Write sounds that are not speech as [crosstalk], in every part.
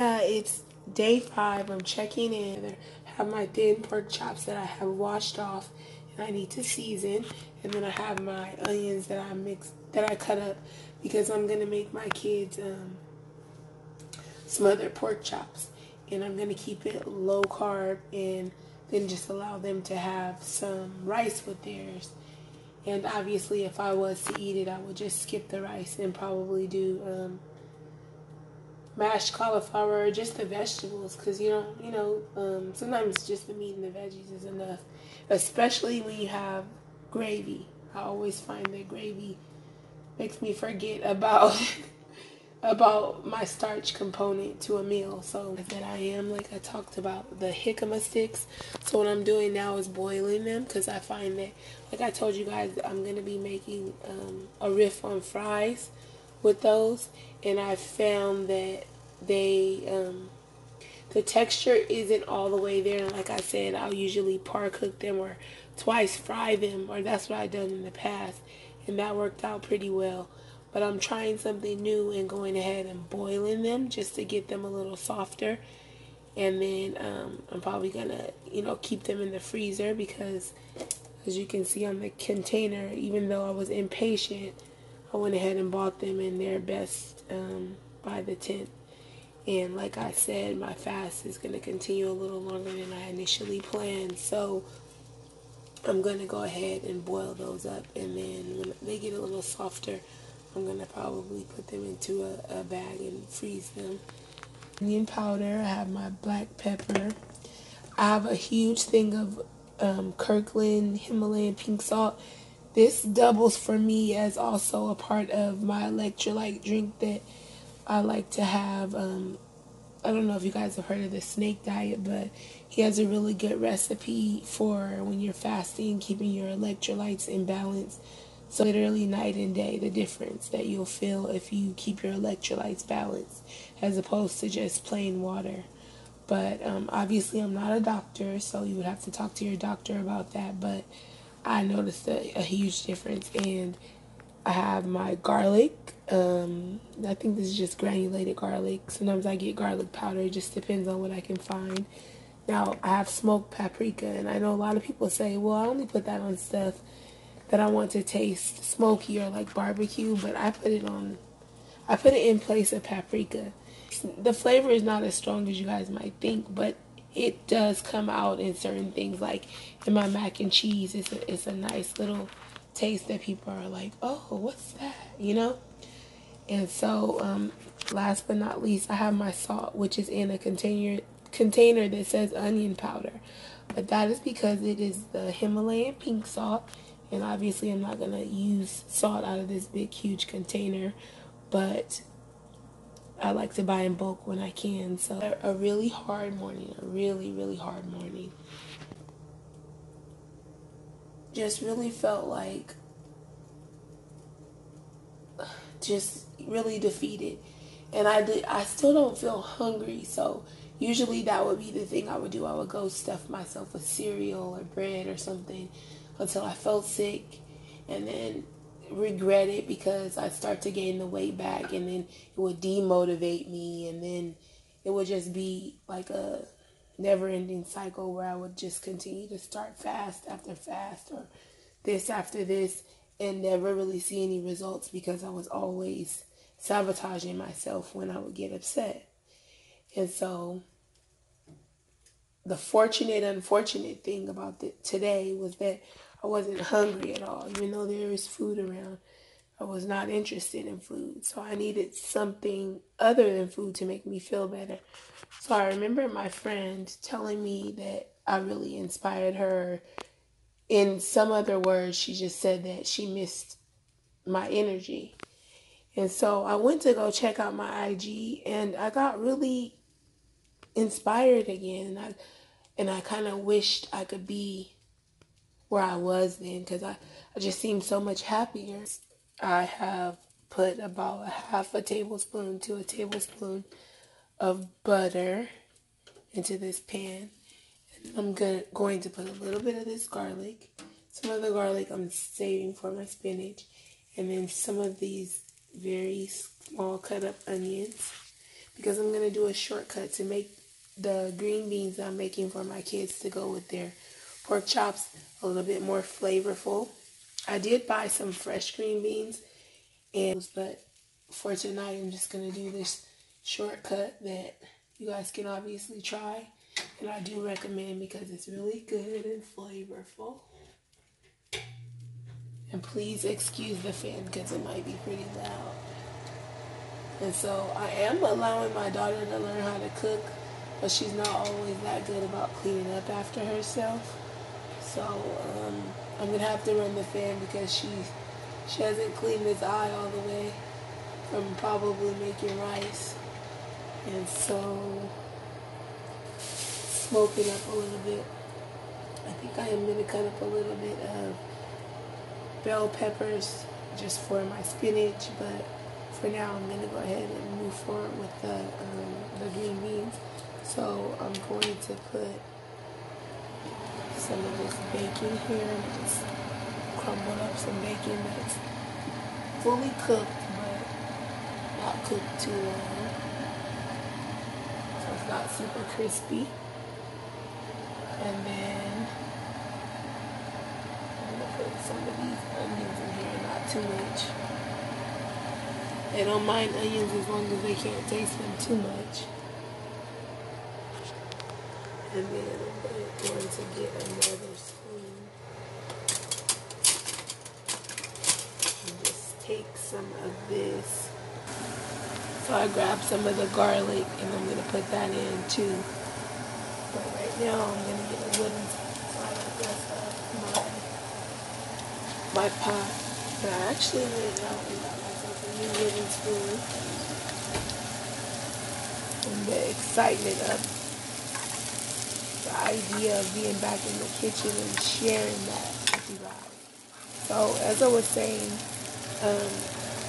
Uh, it's day five. I'm checking in. I have my thin pork chops that I have washed off and I need to season. And then I have my onions that I mix that I cut up because I'm gonna make my kids um, smothered pork chops. And I'm gonna keep it low carb and then just allow them to have some rice with theirs. And obviously, if I was to eat it, I would just skip the rice and probably do um, mashed cauliflower just the vegetables because you know you know um, sometimes just the meat and the veggies is enough. Especially when you have gravy. I always find that gravy makes me forget about [laughs] about my starch component to a meal. So that i am like i talked about the jicama sticks. So what i'm doing now is boiling them because i find that like i told you guys i'm going to be making um, a riff on fries with those, and I found that they um, the texture isn't all the way there. Like I said, I'll usually par cook them or twice fry them, or that's what I've done in the past, and that worked out pretty well. But I'm trying something new and going ahead and boiling them just to get them a little softer. And then um, I'm probably gonna, you know, keep them in the freezer because, as you can see on the container, even though I was impatient, I went ahead and bought them in their best um, by the 10th. And like I said, my fast is going to continue a little longer than I initially planned. So I'm going to go ahead and boil those up. And then when they get a little softer, I'm going to probably put them into a, a bag and freeze them. Onion powder, I have my black pepper. I have a huge thing of um, Kirkland Himalayan pink salt this doubles for me as also a part of my electrolyte drink that I like to have. Um, I don't know if you guys have heard of the snake diet, but he has a really good recipe for when you're fasting, keeping your electrolytes in balance. So, literally, night and day, the difference that you'll feel if you keep your electrolytes balanced as opposed to just plain water. But um, obviously, I'm not a doctor, so you would have to talk to your doctor about that. But I noticed a, a huge difference. And I have my garlic. Um, I think this is just granulated garlic. Sometimes I get garlic powder. It just depends on what I can find. Now I have smoked paprika, and I know a lot of people say, "Well, I only put that on stuff that I want to taste smoky or like barbecue," but I put it on. I put it in place of paprika. The flavor is not as strong as you guys might think, but it does come out in certain things like in my mac and cheese it's a, it's a nice little taste that people are like oh what's that? You know? And so um, last but not least i have my salt which is in a container container that says onion powder. But that is because it is the himalayan pink salt and obviously i'm not going to use salt out of this big huge container but I like to buy in bulk when I can. So a really hard morning, a really, really hard morning. Just really felt like just really defeated. And I did I still don't feel hungry, so usually that would be the thing I would do. I would go stuff myself with cereal or bread or something until I felt sick and then regret it because I start to gain the weight back and then it would demotivate me and then it would just be like a never ending cycle where I would just continue to start fast after fast or this after this and never really see any results because I was always sabotaging myself when I would get upset. And so the fortunate unfortunate thing about the, today was that I wasn't hungry at all, even though there was food around. I was not interested in food. So I needed something other than food to make me feel better. So I remember my friend telling me that I really inspired her. In some other words, she just said that she missed my energy. And so I went to go check out my IG and I got really inspired again. And I, and I kind of wished I could be where I was then because I, I just seemed so much happier. I have put about a half a tablespoon to a tablespoon of butter into this pan. And I'm gonna, going to put a little bit of this garlic. Some of the garlic I'm saving for my spinach. And then some of these very small cut up onions. because I'm going to do a shortcut to make the green beans I'm making for my kids to go with their pork chops a little bit more flavorful. I did buy some fresh green beans, and but for tonight I'm just going to do this shortcut that you guys can obviously try. And I do recommend because it's really good and flavorful. And please excuse the fan because it might be pretty loud. And so I am allowing my daughter to learn how to cook, but she's not always that good about cleaning up after herself. So um, I'm gonna have to run the fan because she she hasn't cleaned this eye all the way from probably making rice. And so smoke it up a little bit. I think I am gonna cut up a little bit of bell peppers just for my spinach, but for now I'm going to go ahead and move forward with the, um, the green beans. So I'm going to put some of this bacon here. Just crumble up some bacon that's fully cooked, but not cooked too long. So it's not super crispy. And then I'm gonna put some of these onions in here, not too much. They don't mind onions as long as they can't taste them too much. And then going to get another spoon. And just take some of this. So I grabbed some of the garlic and I'm going to put that in too. But right now I'm going to get a wooden uh, my pot. But I actually went out and got myself a new wooden spoon. And the excitement of idea of being back in the kitchen and sharing that with you guys. So as I was saying, um,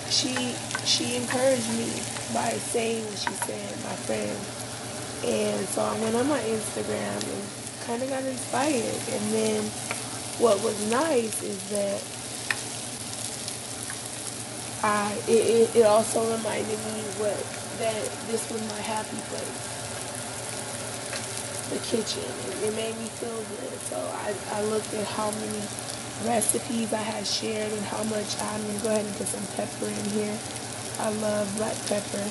she she encouraged me by saying what she said, my friend. And so I went on my Instagram and kind of got inspired. And then what was nice is that I it, it, also reminded me what that this was my happy place, the kitchen. It, it made me feel good. So I I looked at how many recipes I had shared and how much I'm gonna go ahead and put some pepper in here. I love black pepper.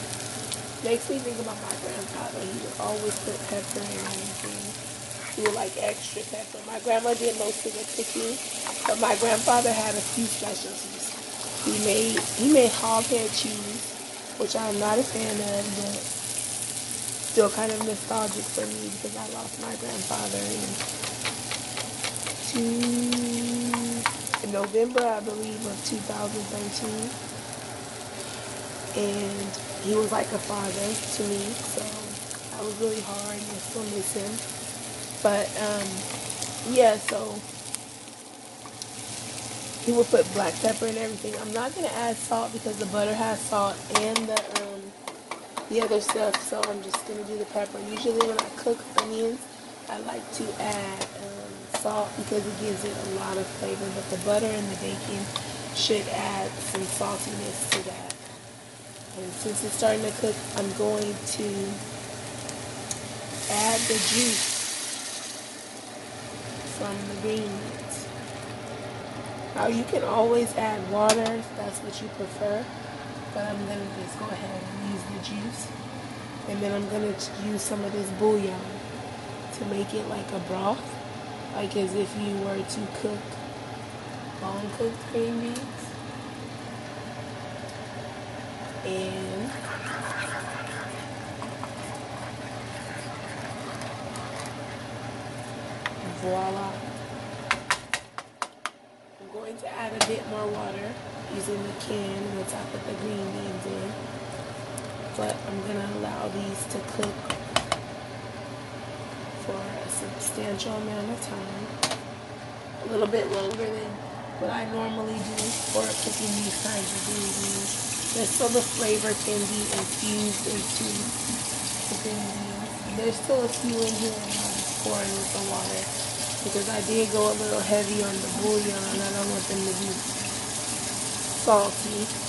Makes me think about my grandfather. He would always put pepper in anything do like extra pepper. My grandma did most of the cooking, but my grandfather had a few specialties. He made he made hoghead cheese, which I'm not a fan of, but still kind of nostalgic for me because I lost my grandfather in November, I believe, of 2013. And he was like a father to me, so that was really hard. I still miss him. But um, yeah, so he would put black pepper and everything. I'm not gonna add salt because the butter has salt and the um, the other stuff. So I'm just gonna do the pepper. Usually when I cook onions, I like to add um, salt because it gives it a lot of flavor. But the butter and the bacon should add some saltiness to that. And since it's starting to cook, I'm going to add the juice from the green beans. Now you can always add water if that's what you prefer, but I'm going to just go ahead and use the juice. And then I'm going to use some of this bouillon to make it like a broth, like as if you were to cook long cooked green beans. And voila. Going to add a bit more water using the can once I put the green beans in. But I'm going to allow these to cook for a substantial amount of time. A little bit longer than what I normally do for cooking these kinds of beans. Just so the flavor can be infused into the green beans. There's still a few in here and I'm pouring with the water because I did go a little heavy on the bouillon. I don't want them to be salty.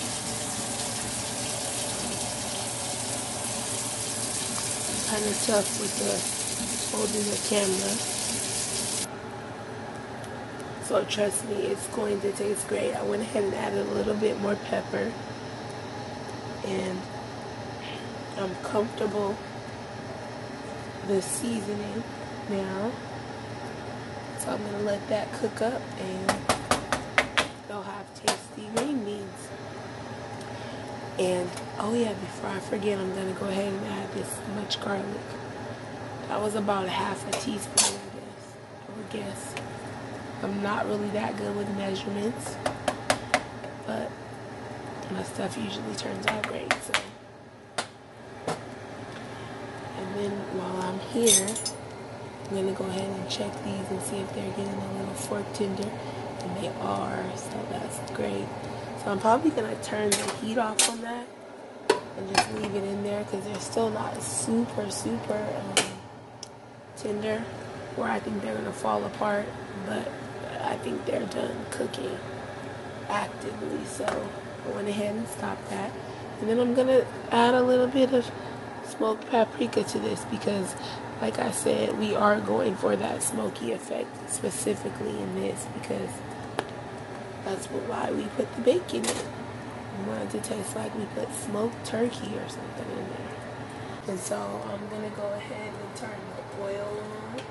kind of tough with the holding the camera. So trust me, it's going to taste great. I went ahead and added a little bit more pepper. And I'm comfortable the seasoning now. So I'm going to let that cook up and they'll have tasty green beans. And, oh yeah, before I forget, I'm going to go ahead and add this much garlic. That was about a half a teaspoon, I guess. I would guess. I'm not really that good with measurements, but my stuff usually turns out great. So, and then while I'm here, I'm gonna go ahead and check these and see if they're getting a little fork tender, and they are. So that's great. So I'm probably gonna turn the heat off on that and just leave it in there because they're still not super super um, tender, where I think they're gonna fall apart, but I think they're done cooking actively. So I went ahead and stopped that. And then I'm going to add a little bit of smoked paprika to this because like I said, we are going for that smoky effect specifically in this because that's why we put the bacon in. We wanted to taste like we put smoked turkey or something in there. And so I'm going to go ahead and turn the oil on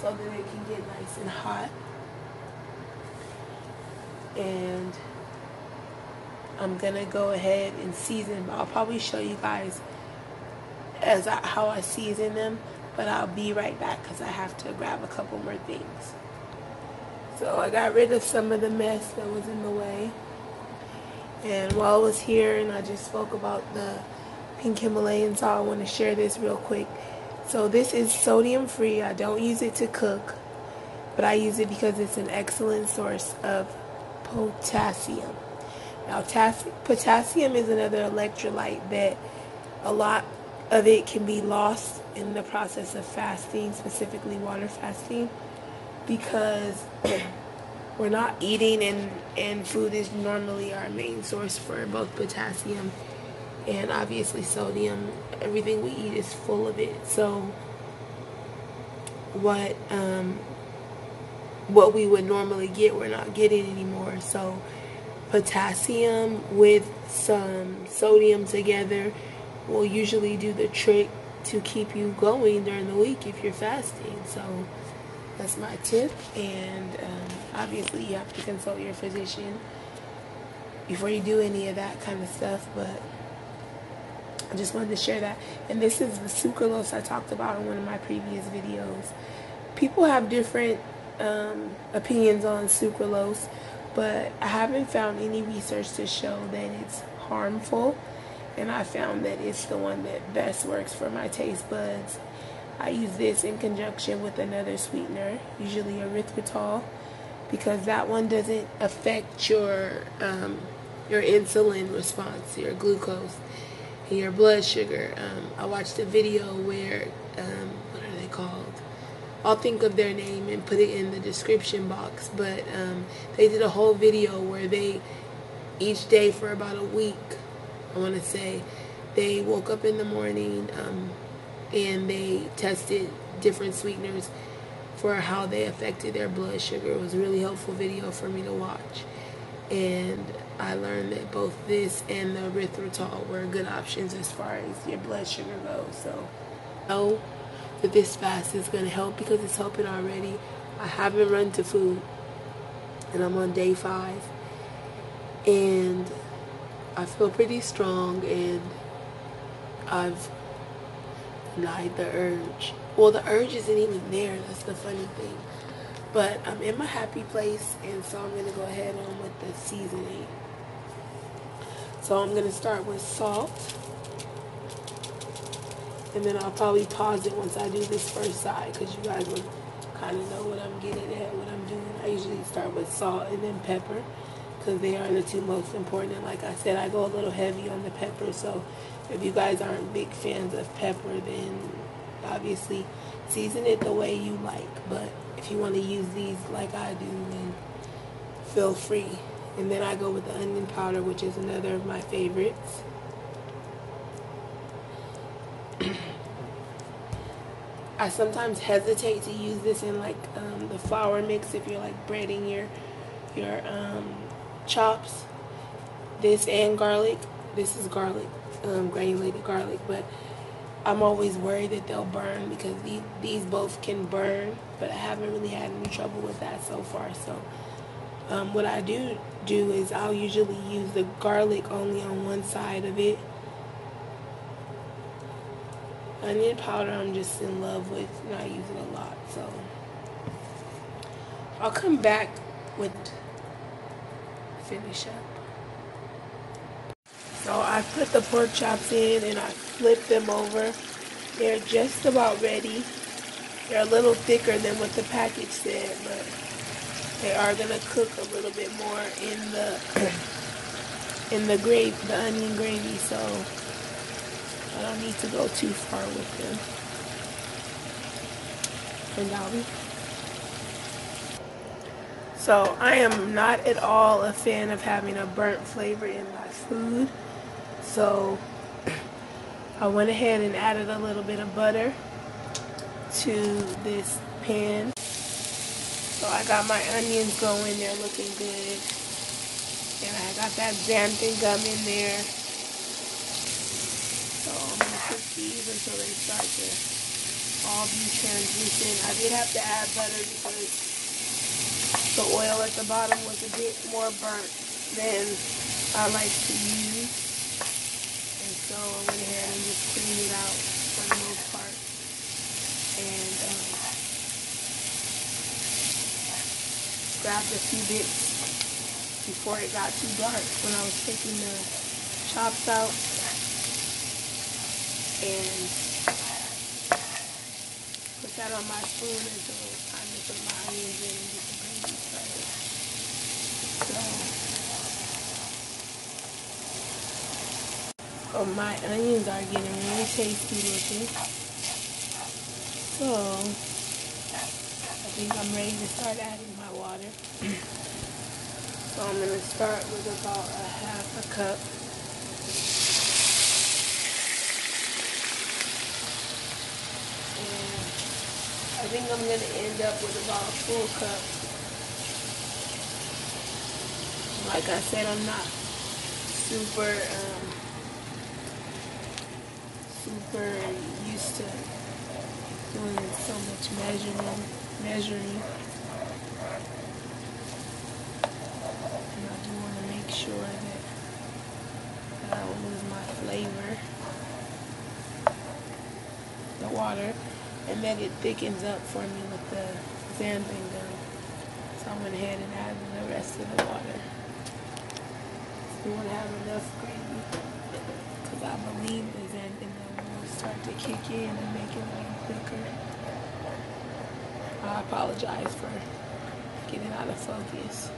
so that it can get nice and hot. And I'm gonna go ahead and season. But I'll probably show you guys as I, how I season them, but I'll be right back because I have to grab a couple more things. So I got rid of some of the mess that was in the way. And while I was here and I just spoke about the pink Himalayan salt, I want to share this real quick. So this is sodium free. I don't use it to cook, but I use it because it's an excellent source of potassium. Now, potassium is another electrolyte that a lot of it can be lost in the process of fasting, specifically water fasting, because [clears throat] we're not eating and, and food is normally our main source for both potassium and obviously sodium. Everything we eat is full of it. So what um, what we would normally get we're not getting anymore. So potassium with some sodium together will usually do the trick to keep you going during the week if you're fasting so that's my tip and um, obviously you have to consult your physician before you do any of that kind of stuff but I just wanted to share that. And this is the sucralose I talked about in one of my previous videos. People have different um, opinions on sucralose, but I haven't found any research to show that it's harmful. And I found that it's the one that best works for my taste buds. I use this in conjunction with another sweetener, usually erythritol, because that one doesn't affect your um, your insulin response, your glucose your blood sugar. Um, I watched a video where, um, what are they called? I'll think of their name and put it in the description box. But um, they did a whole video where they, each day for about a week, I want to say, they woke up in the morning um, and they tested different sweeteners for how they affected their blood sugar. It was a really helpful video for me to watch. And I learned that both this and the erythritol were good options as far as your blood sugar goes. So, I know that this fast is going to help because it's helping already. I haven't run to food, and I'm on day five, and I feel pretty strong, and I've denied the urge. Well, the urge isn't even there. That's the funny thing. But I'm in my happy place, and so I'm going to go ahead on with the seasoning. So I'm going to start with salt. And then I'll probably pause it once I do this first side because you guys will kind of know what I'm getting at, what I'm doing. I usually start with salt and then pepper because they are the two most important. And like I said, I go a little heavy on the pepper. So if you guys aren't big fans of pepper, then obviously season it the way you like. But if you want to use these like I do, then feel free. And then I go with the onion powder, which is another of my favorites. [clears throat] I sometimes hesitate to use this in like um, the flour mix if you're like breading your your um, chops. This and garlic. This is garlic, um, granulated garlic, but I'm always worried that they'll burn because these, these both can burn, but I haven't really had any trouble with that so far. So um, what I do do is I'll usually use the garlic only on one side of it. Onion powder I'm just in love with, not using a lot. So I'll come back with finish up. So I put the pork chops in and I flip them over. They're just about ready. They're a little thicker than what the package said, but they are gonna cook a little bit more in the [clears throat] in the gravy, the onion gravy. So I don't need to go too far with them. And I'll be so I am not at all a fan of having a burnt flavor in my food. So [clears throat] I went ahead and added a little bit of butter to this pan. So I got my onions going, they're looking good. And I got that xanthan gum in there. So I'm going to cook these until they start to all be translucent. I did have to add butter because the oil at the bottom was a bit more burnt than I like to use. And so I went ahead and just cleaned it out for the most part. And um, grabbed a few bits before it got too dark when I was taking the chops out. And that on my spoon my onions and get the gravy started. So Oh, my onions are getting really tasty looking. So, I think I'm ready to start adding my water. [clears throat] so I'm going to start with about a half a cup. Think I'm going to end up with about a full cup. Like I said, I'm not super... Um, super used to doing so much measuring, measuring. And I do want to make sure that, that I don't lose my flavor, the water, and then it thickens up for me with the xanthan gum. So I went ahead and added the rest of the water. So want to have enough gravy because I believe the xanthan gum will start to kick in and make it a little quicker. I apologize for getting out of focus.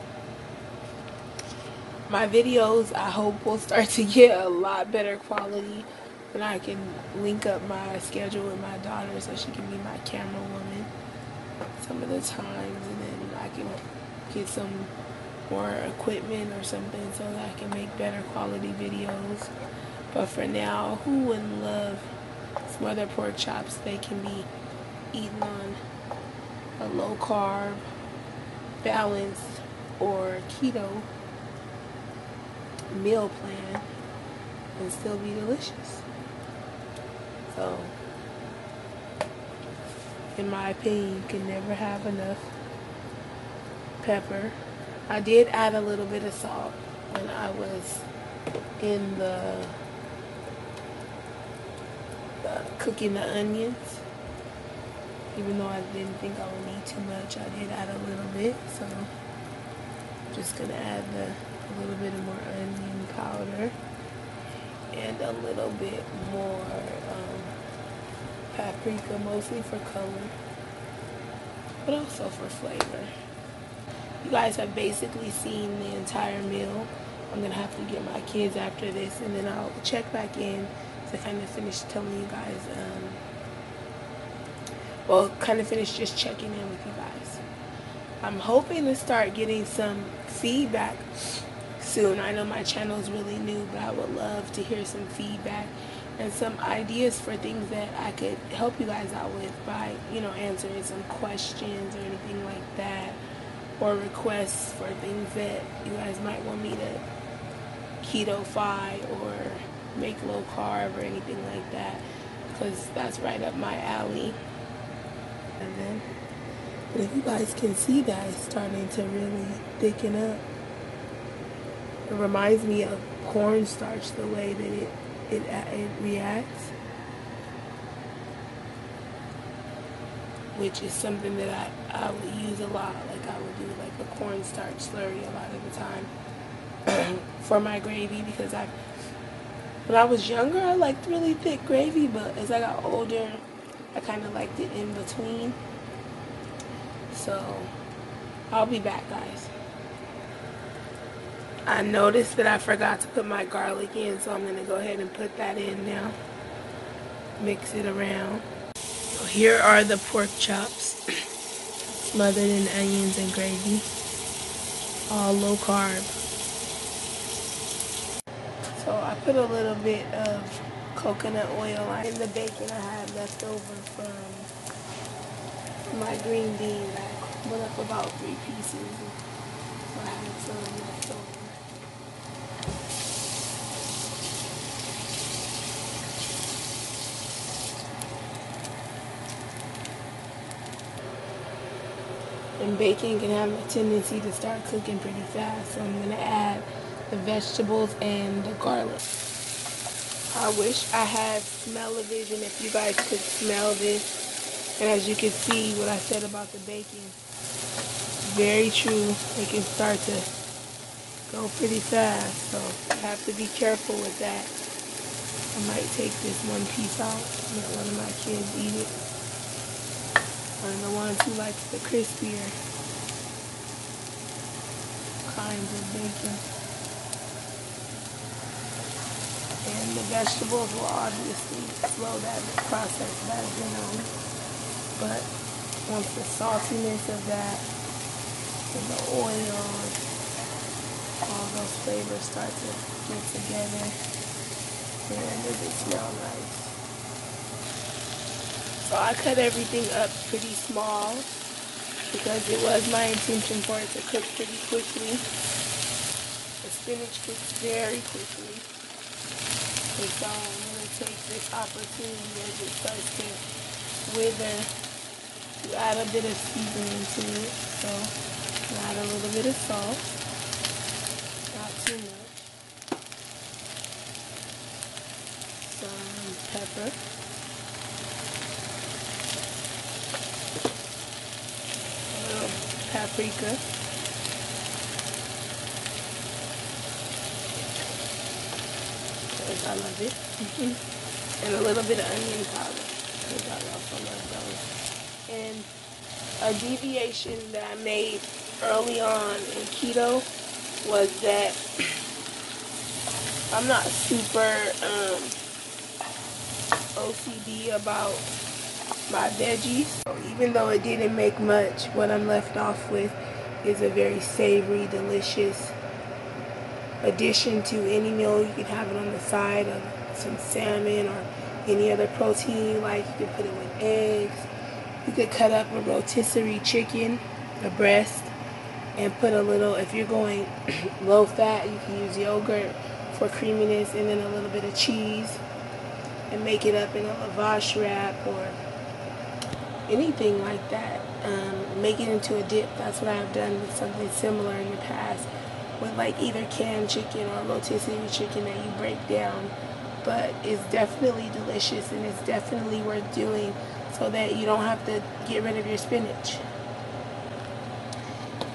My videos, I hope, will start to get a lot better quality when I can link up my schedule with my daughter so she can be my camera woman some of the times and then I can get some more equipment or something so that I can make better quality videos. But for now, who wouldn't love smothered pork chops they can be eaten on a low carb, balanced, or keto meal plan and still be delicious. So, in my opinion, you can never have enough pepper. I did add a little bit of salt when I was in the cooking the onions. Even though I didn't think I would need too much, I did add a little bit. So I'm just going to add the, a little bit of more onion powder and a little bit more um, paprika, mostly for color, but also for flavor. You guys have basically seen the entire meal. I'm going to have to get my kids after this and then I'll check back in to kind of finish telling you guys, um, well, kind of finish just checking in with you guys. I'm hoping to start getting some feedback soon. I know my channel is really new, but I would love to hear some feedback and some ideas for things that I could help you guys out with by, you know, answering some questions or anything like that, or requests for things that you guys might want me to keto-fy or make low carb or anything like that, because that's right up my alley. And then, if you guys can see that, it's starting to really thicken up. It reminds me of cornstarch, the way that it it, it reacts, which is something that I, I would use a lot. Like I would do like a cornstarch slurry a lot of the time [clears throat] for my gravy because I, when I was younger, I liked really thick gravy, but as I got older, I kind of liked it in between. So I'll be back, guys. I noticed that I forgot to put my garlic in, so I'm going to go ahead and put that in now. Mix it around. So here are the pork chops, [clears throat] smothered in onions and gravy. All low carb. So I put a little bit of coconut oil in the bacon I had left over from my green bean. I put up about three pieces. So I had some left over. Bacon can have a tendency to start cooking pretty fast. So I'm going to add the vegetables and the garlic. I wish I had smell-o-vision if you guys could smell this. And as you can see what I said about the baking, very true. It can start to go pretty fast. So I have to be careful with that. I might take this one piece out, and let one of my kids eat it are the ones who like the crispier kinds of bacon. And the vegetables will obviously slow that process that down. But once the saltiness of that and the oil, all those flavors start to get together, and does it smell nice. So I cut everything up pretty small because it was my intention for it to cook pretty quickly. The spinach cooks very quickly. And so I'm um, going to take this opportunity as it starts to wither to add a bit of seasoning to it. So add a little bit of salt. Not too much. Some pepper. Paprika. Because I love it. and a little bit of onion powder. Because I also love those. And a deviation that I made early on in keto was that I'm not super um, OCD about my veggies. Even though it didn't make much, what I'm left off with is a very savory, delicious addition to any meal. You can have it on the side of some salmon or any other protein you like. You can put it with eggs. You could cut up a rotisserie chicken, a breast, and put a little, if you're going [clears throat] low fat, you can use yogurt for creaminess and then a little bit of cheese and make it up in a lavash wrap or anything like that. Um, make it into a dip. That's what I've done with something similar in the past with like either canned chicken or rotisserie chicken that you break down. But it's definitely delicious and it's definitely worth doing so that you don't have to get rid of your spinach.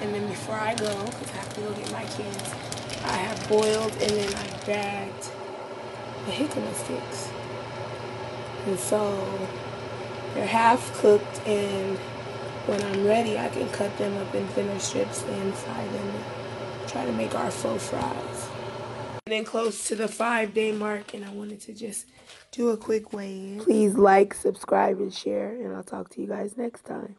And then before I go, because I have to go get my kids, I have boiled and then I bagged the jicama sticks. And so they're half cooked and when I'm ready I can cut them up in thinner strips and fry them and try to make our faux fries. And then close to the five day mark and I wanted to just do a quick weigh in. Please like, subscribe, and share and I'll talk to you guys next time.